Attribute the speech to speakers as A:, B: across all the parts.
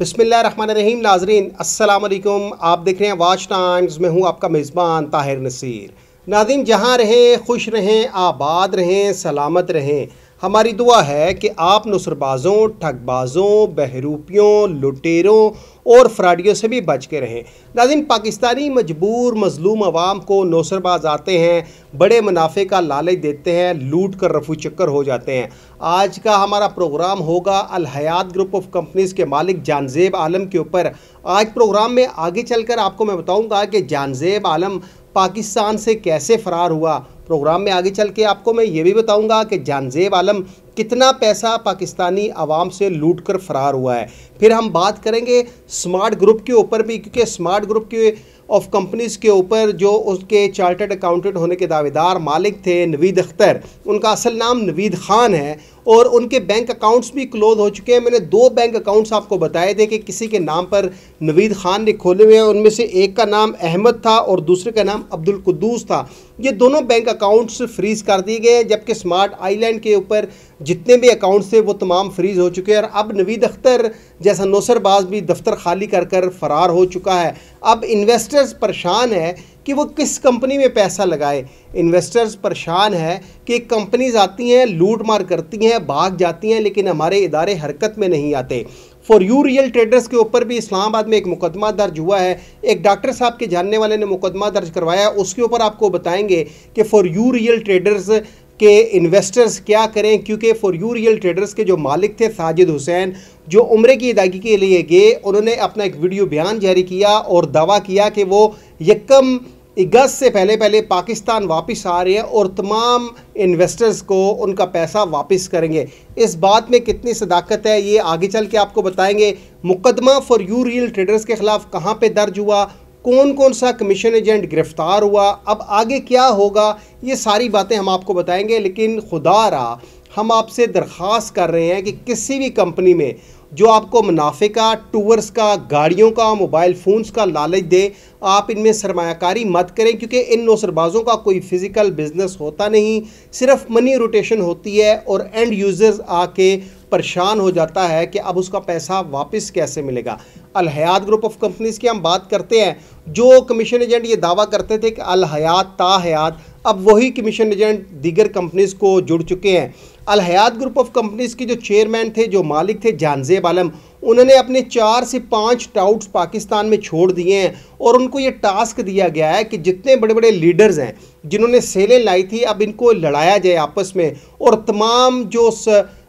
A: بسم اللہ الرحمن الرحیم، ناظرین، السلام علیکم۔ آپ دیکھ رہے ہیں واچ ٹائمز، میں ہوں آپ کا میزبان طاہر نصیر۔ ناظرین، جہاں رہیں، خوش رہیں، آباد رہیں، سلامت رہیں۔ ہماری دعا ہے کہ آپ نصر بازوں ٹھگ بازوں بہروپیوں، لٹیروں اور فراڈیوں سے بھی بچ کے رہیں۔ ناظرین، پاکستانی مجبور، مظلوم عوام کو نوسر باز آتے ہیں، بڑے منافع کا لالچ دیتے ہیں، لوٹ کر رفو چکر ہو جاتے ہیں۔ آج کا ہمارا پروگرام ہوگا الحیات گروپ آف کمپنیز کے مالک جانزیب عالم کے اوپر۔ آج پروگرام میں آگے چل کر آپ کو میں بتاؤں گا کہ جانزیب عالم پاکستان سے کیسے فرار ہوا؟ پروگرام میں آگے چل کے آپ کو میں یہ بھی بتاؤں گا کہ جانزیب عالم کتنا پیسہ پاکستانی عوام سے لوٹ کر فرار ہوا ہے۔ پھر ہم بات کریں گے سمارٹ گروپ کے اوپر بھی، کیونکہ سمارٹ گروپ کے آف کمپنیز کے اوپر جو اس کے چارٹرڈ اکاؤنٹنٹ ہونے کے دعوے دار مالک تھے، نوید اختر، ان کا اصل نام نوید خان ہے۔ اور ان کے بینک اکاؤنٹس بھی کلوز ہو چکے ہیں۔ میں نے دو بینک اکاؤنٹس آپ کو بتائے تھے کہ کسی کے نام پر نوید خان نے کھولے ہوئے ہیں۔ ان میں سے ایک کا نام احمد تھا اور دوسرے کا نام عبد القدوس تھا۔ یہ دونوں بینک اکاؤنٹس فریز کر دیے گئے ہیں، جبکہ سمارٹ آئی لینڈ کے اوپر جتنے بھی اکاؤنٹس تھے وہ تمام فریز ہو چکے ہیں اور اب نوید اختر جیسا نوسر باز بھی دفتر خالی کر کر فرار ہو چکا ہے۔ اب انویسٹرز پریشان ہے کہ وہ کس کمپنی میں پیسہ لگائے۔ انویسٹرز پریشان ہے کہ کمپنیز آتی ہیں، لوٹ مار کرتی ہیں، بھاگ جاتی ہیں، لیکن ہمارے ادارے حرکت میں نہیں آتے۔ فور یو ریئل ٹریڈرز کے اوپر بھی اسلام آباد میں ایک مقدمہ درج ہوا ہے۔ ایک ڈاکٹر صاحب کے جاننے والے نے مقدمہ درج کروایا، اس کے اوپر آپ کو بتائیں گے کہ فور یو ریئل ٹریڈرز کہ انویسٹرز کیا کریں؟ کیونکہ فور یو ریئل ٹریڈرز کے جو مالک تھے ساجد حسین، جو عمرے کی ادائیگی کے لیے گئے، انہوں نے اپنا ایک ویڈیو بیان جاری کیا اور دعویٰ کیا کہ وہ یکم اگست سے پہلے پہلے پاکستان واپس آ رہے ہیں اور تمام انویسٹرز کو ان کا پیسہ واپس کریں گے۔ اس بات میں کتنی صداقت ہے، یہ آگے چل کے آپ کو بتائیں گے۔ مقدمہ فور یو ریئل ٹریڈرز کے خلاف کہاں پہ درج ہوا؟ کون کون سا کمیشن ایجنٹ گرفتار ہوا، اب آگے کیا ہوگا، یہ ساری باتیں ہم آپ کو بتائیں گے، لیکن خدا را ہم آپ سے درخواست کر رہے ہیں کہ کسی بھی کمپنی میں جو آپ کو منافع کا، ٹورز کا، گاڑیوں کا، موبائل فونز کا لالچ دے، آپ ان میں سرمایہ کاری مت کریں، کیونکہ ان نوسر بازوں کا کوئی فزیکل بزنس ہوتا نہیں، صرف منی روٹیشن ہوتی ہے اور اینڈ یوزرز آ کے پریشان ہو جاتا ہے کہ اب اس کا پیسہ واپس کیسے ملے گا۔ الحیات گروپ آف کمپنیز کی ہم بات کرتے ہیں۔ جو کمیشن ایجنٹ یہ دعویٰ کرتے تھے کہ الحیات تا حیات، اب وہی کمیشن ایجنٹ دیگر کمپنیز کو جڑ چکے ہیں۔ الحیات گروپ آف کمپنیز کے جو چیئرمین تھے، جو مالک تھے، جانزیب عالم، انہوں نے اپنے چار سے پانچ ٹاؤٹس پاکستان میں چھوڑ دیے ہیں اور ان کو یہ ٹاسک دیا گیا ہے کہ جتنے بڑے بڑے لیڈرز ہیں، جنہوں نے سیلیں لائی تھی، اب ان کو لڑایا جائے آپس میں اور تمام جو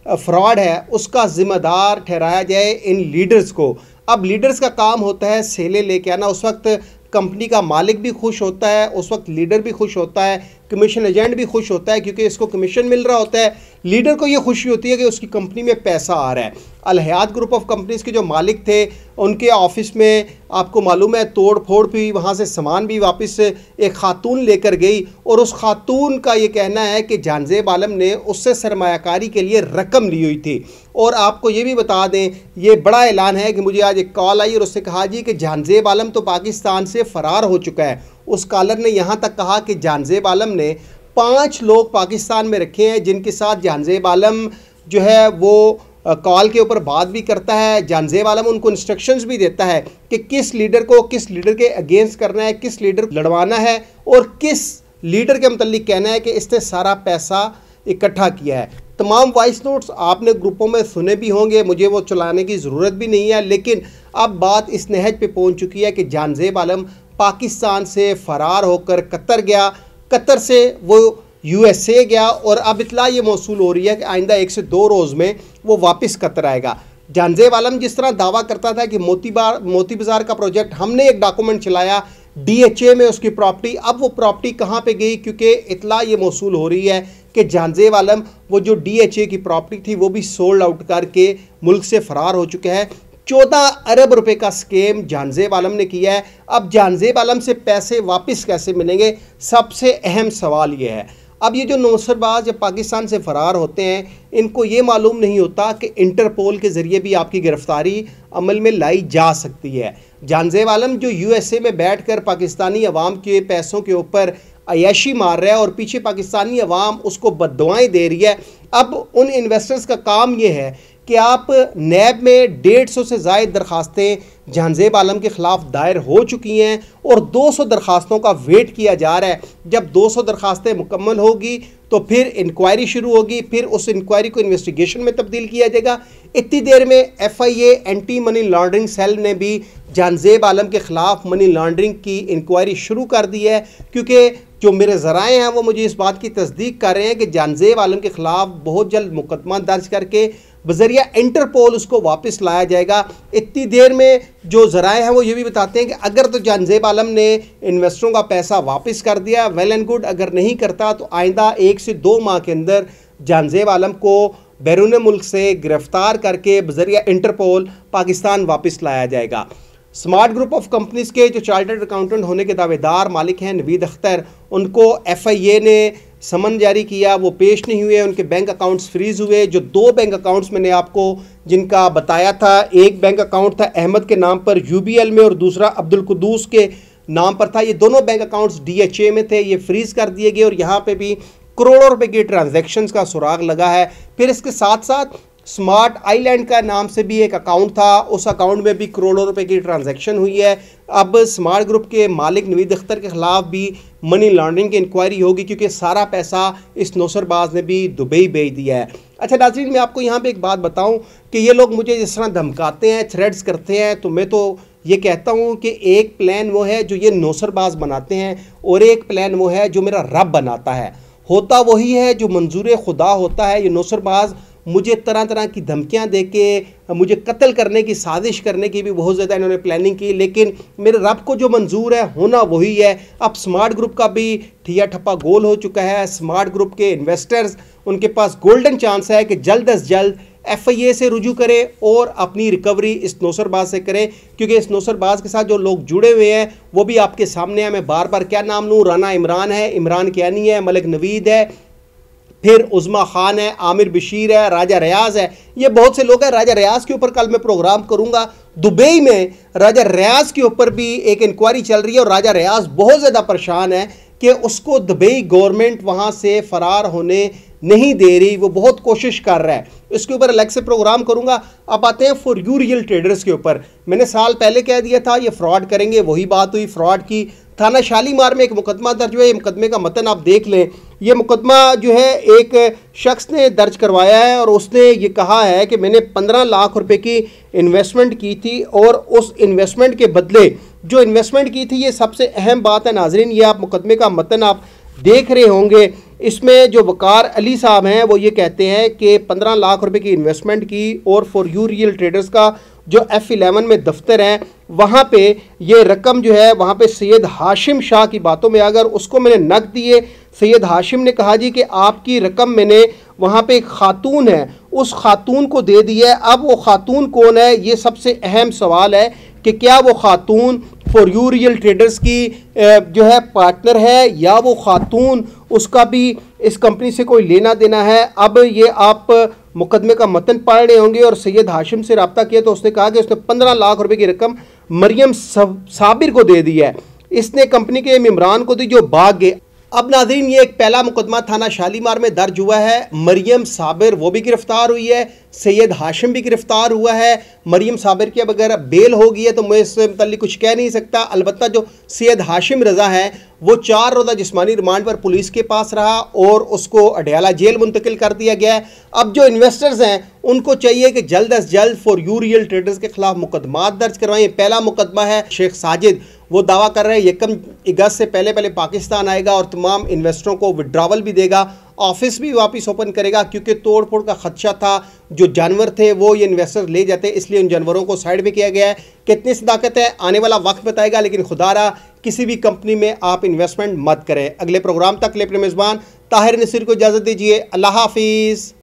A: فراڈ ہے، اس کا ذمہ دار ٹھہرایا جائے ان لیڈرز کو۔ اب لیڈرز کا کام ہوتا ہے سیلے لے کے آنا، اس وقت کمپنی کا مالک بھی خوش ہوتا ہے، اس وقت لیڈر بھی خوش ہوتا ہے، کمیشن ایجنٹ بھی خوش ہوتا ہے کیونکہ اس کو کمیشن مل رہا ہوتا ہے۔ لیڈر کو یہ خوشی ہوتی ہے کہ اس کی کمپنی میں پیسہ آ رہا ہے۔ الحیات گروپ آف کمپنیز کے جو مالک تھے، ان کے آفس میں آپ کو معلوم ہے، توڑ پھوڑ بھی وہاں سے سامان بھی واپس ایک خاتون لے کر گئی۔ اور اس خاتون کا یہ کہنا ہے کہ جانزیب عالم نے اس سے سرمایہ کاری کے لیے رقم لی ہوئی تھی۔ اور آپ کو یہ بھی بتا دیں، یہ بڑا اعلان ہے کہ مجھے آج ایک کال آئی اور اس سے کہا جی کہ جانزیب عالم تو پاکستان سے فرار ہو چکا ہے۔ اس کالر نے یہاں تک کہا کہ جانزیب عالم نے پانچ لوگ پاکستان میں رکھے ہیں، جن کے ساتھ جانزیب عالم جو ہے وہ کال کے اوپر بات بھی کرتا ہے جانزیب عالم ان کو انسٹرکشنز بھی دیتا ہے کہ کس لیڈر کو، کس لیڈر کے اگینسٹ کرنا ہے، کس لیڈر لڑوانا ہے اور کس لیڈر کے متعلق کہنا ہے کہ اس نے سارا پیسہ اکٹھا کیا ہے۔ تمام وائس نوٹس آپ نے گروپوں میں سنے بھی ہوں گے، مجھے وہ چلانے کی ضرورت بھی نہیں ہے، لیکن اب بات اس نہج پہ پہنچ چکی ہے کہ جانزیب عالم پاکستان سے فرار ہو کر قطر گیا۔ قطر سے وہ یو ایس اے گیا اور اب اطلاع یہ موصول ہو رہی ہے کہ آئندہ ایک سے دو روز میں وہ واپس قطر آئے گا۔ جانزیب عالم جس طرح دعویٰ کرتا تھا کہ موتی بار، موتی بازار کا پروجیکٹ ہم نے ایک ڈاکومنٹ چلایا ڈی ایچ اے میں اس کی پراپرٹی، اب وہ پراپرٹی کہاں پہ گئی؟ کیونکہ اطلاع یہ موصول ہو رہی ہے کہ جانزیب عالم وہ جو ڈی ایچ اے کی پراپرٹی تھی وہ بھی سولڈ آؤٹ کر کے ملک سے فرار ہو چکے ہیں۔ چودہ ارب روپے کا سکیم جانزیب عالم نے کیا ہے۔ اب جانزیب عالم سے پیسے واپس کیسے ملیں گے؟ سب سے اہم سوال یہ ہے۔ اب یہ جو نوسر باز جب پاکستان سے فرار ہوتے ہیں، ان کو یہ معلوم نہیں ہوتا کہ انٹرپول کے ذریعے بھی آپ کی گرفتاری عمل میں لائی جا سکتی ہے۔ جانزیب عالم جو یو ایس اے میں بیٹھ کر پاکستانی عوام کے پیسوں کے اوپر عیاشی مار رہا ہے اور پیچھے پاکستانی عوام اس کو بددعائیں دے رہی ہے، اب ان انویسٹرز کا کام یہ ہے کہ آپ نیب میں ڈیڑھ سو سے زائد درخواستیں جہانزیب عالم کے خلاف دائر ہو چکی ہیں اور دو سو درخواستوں کا ویٹ کیا جا رہا ہے۔ جب دو سو درخواستیں مکمل ہوگی تو پھر انکوائری شروع ہوگی، پھر اس انکوائری کو انویسٹیگیشن میں تبدیل کیا جائے گا۔ اتنی دیر میں F I A anti money laundering cell نے بھی جہانزیب عالم کے خلاف منی لانڈرنگ کی انکوائری شروع کر دی ہے۔ کیونکہ جو میرے ذرائع ہیں وہ مجھے اس بات کی تصدیق کر رہے ہیں کہ جانزیب عالم کے خلاف بہت جلد مقدمہ درج کر کے بذریعہ انٹرپول اس کو واپس لایا جائے گا۔ اتنی دیر میں جو ذرائع ہیں وہ یہ بھی بتاتے ہیں کہ اگر تو جانزیب عالم نے انویسٹروں کا پیسہ واپس کر دیا ویل اینڈ گڈ اگر نہیں کرتا تو آئندہ ایک سے دو ماہ کے اندر جانزیب عالم کو بیرون ملک سے گرفتار کر کے بذریعہ انٹرپول پاکستان واپس لایا جائے گا۔ سمارٹ گروپ آف کمپنیز کے جو چارٹرڈ اکاؤنٹنٹ ہونے کے دعوے دار مالک ہیں نوید اختر، ان کو ایف آئی اے نے سمن جاری کیا، وہ پیش نہیں ہوئے، ان کے بینک اکاؤنٹس فریز ہوئے۔ جو دو بینک اکاؤنٹس میں نے آپ کو جن کا بتایا تھا، ایک بینک اکاؤنٹ تھا احمد کے نام پر یو بی ایل میں اور دوسرا عبد القدوس کے نام پر تھا۔ یہ دونوں bank accounts D H A میں تھے، یہ فریز کر دیے گئے اور یہاں پہ بھی کروڑوں روپے کی ٹرانزیکشنز کا سراغ لگا ہے۔ پھر اس کے ساتھ ساتھ سمارٹ آئی لینڈ کا نام سے بھی ایک اکاؤنٹ تھا۔ اس اکاؤنٹ میں بھی کروڑوں روپے کی ٹرانزیکشن ہوئی ہے۔ اب سمارٹ گروپ کے مالک نوید اختر کے خلاف بھی منی لانڈرنگ کی انکوائری ہوگی کیونکہ سارا پیسہ اس نوسر باز نے بھی دبئی بھیج دیا ہے۔ اچھا ناظرین، میں آپ کو یہاں پہ ایک بات بتاؤں کہ یہ لوگ مجھے جس طرح دھمکاتے ہیں تھریڈز کرتے ہیں، تو میں تو یہ کہتا ہوں کہ ایک پلان وہ ہے جو یہ نوسر باز بناتے ہیں اور ایک پلان وہ ہے جو میرا رب بناتا ہے۔ ہوتا وہی ہے جو منظور خدا ہوتا ہے، یہ نوسر باز مجھے طرح طرح کی دھمکیاں دے کے، مجھے قتل کرنے کی، سازش کرنے کی بھی بہت زیادہ انہوں نے پلاننگ کی۔ لیکن میرے رب کو جو منظور ہے، ہونا وہی ہے۔ اب سمارٹ گروپ کا بھی ٹھیا ٹھپا گول ہو چکا ہے۔ سمارٹ گروپ کے انویسٹرز ان کے پاس گولڈن چانس ہے کہ جلد از جلد ایف آئی اے سے رجوع کرے اور اپنی ریکوری اس نوسر باز سے کرے کیونکہ اس نوسر باز کے ساتھ جو لوگ جڑے ہوئے ہیں، وہ بھی آپ کے سامنے ہیں۔ میں بار بار کیا نام لوں؟ رانا عمران ہے۔ عمران کیانی ہے؟ ملک نوید ہے۔ پھر عظمہ خان ہے، عامر بشیر ہے، راجہ ریاض ہے۔ یہ بہت سے لوگ ہیں، راجہ ریاض کے اوپر کل میں پروگرام کروں گا۔ دبئی میں راجہ ریاض کے اوپر بھی ایک انکوائری چل رہی ہے اور راجہ ریاض بہت زیادہ پریشان ہے کہ اس کو دبئی گورنمنٹ وہاں سے فرار ہونے نہیں دے رہی، وہ بہت کوشش کر رہا ہے۔ اس کے اوپر الگ سے پروگرام کروں گا۔ اب آتے ہیں فور یو ریئل ٹریڈرز کے اوپر۔ میں نے سال پہلے کہہ دیا تھا، یہ فراڈ کریں گے، وہی بات ہوئی فراڈ کی تھانہ شالی مار میں ایک مقدمہ درج ہوا یہ مقدمے کا متن آپ دیکھ لیں۔ یہ مقدمہ جو ہے، ایک شخص نے درج کروایا ہے اور اس نے یہ کہا ہے کہ میں نے پندرہ لاکھ روپے کی انویسٹمنٹ کی تھی اور اس انویسٹمنٹ کے بدلے جو انویسٹمنٹ کی تھی، یہ سب سے اہم بات ہے۔ ناظرین، یہ آپ مقدمے کا متن آپ دیکھ رہے ہوں گے۔ اس میں جو وقار علی صاحب ہیں، وہ یہ کہتے ہیں کہ پندرہ لاکھ روپے کی انویسٹمنٹ کی اور فور یو ریئل ٹریڈرز کا جو ایف الیون میں دفتر ہیں، وہاں پہ یہ رقم جو ہے، وہاں پہ سید ہاشم شاہ کی باتوں میں اگر اس کو میں نے نقد دیے، سید ہاشم نے کہا جی کہ آپ کی رقم میں نے وہاں پہ ایک خاتون ہے، اس خاتون کو دے دی ہے۔ اب وہ خاتون کون ہے؟ یہ سب سے اہم سوال ہے کہ کیا وہ خاتون فور یو ریئل ٹریڈرز کی جو ہے پارٹنر ہے، یا وہ خاتون اس کا بھی اس کمپنی سے کوئی لینا دینا ہے؟ اب یہ آپ مقدمے کا متن پڑھ ہوں گے اور سید ہاشم سے رابطہ کیا تو اس نے کہا کہ اس نے پندرہ لاکھ روپے کی رقم مریم صابر کو دے دی ہے۔ اس نے کمپنی کے ممبران کو دی جو باغ گئے اب ناظرین، یہ ایک پہلا مقدمہ تھانہ شالیمار میں درج ہوا ہے۔ مریم صابر، وہ بھی گرفتار ہوئی ہے۔ سید ہاشم بھی گرفتار ہوا ہے۔ مریم صابر کی اب اگر بیل ہو گئی ہے تو میں اس سے متعلق کچھ کہہ نہیں سکتا۔ البتہ جو سید ہاشم رضا ہے وہ چار روزہ جسمانی ریمانڈ پر پولیس کے پاس رہا اور اس کو اڈیالہ جیل منتقل کر دیا گیا۔ ہے اب جو انویسٹرز ہیں، ان کو چاہیے کہ جلد از جلد فور یو ریئل ٹریڈرز کے خلاف مقدمات درج کروائیں۔ پہلا مقدمہ ہے۔ شیخ ساجد وہ دعویٰ کر رہے ہیں، یکم اگست سے پہلے پہلے پاکستان آئے گا اور تمام انویسٹروں کو وڈراول بھی دے گا آفس بھی واپس اوپن کرے گا، کیونکہ توڑ پھوڑ کا خدشہ تھا، جو جانور تھے وہ یہ انویسٹر لے جاتے، اس لیے ان جانوروں کو سائڈ بھی کیا گیا ہے۔ کتنی صداقت ہے، آنے والا وقت بتائے گا، لیکن خدا رہا کسی بھی کمپنی میں آپ انویسٹمنٹ مت کریں۔ اگلے پروگرام تک لے اپنے میزبان، طاہر نصیر کو اجازت دیجیے اللہ حافظ۔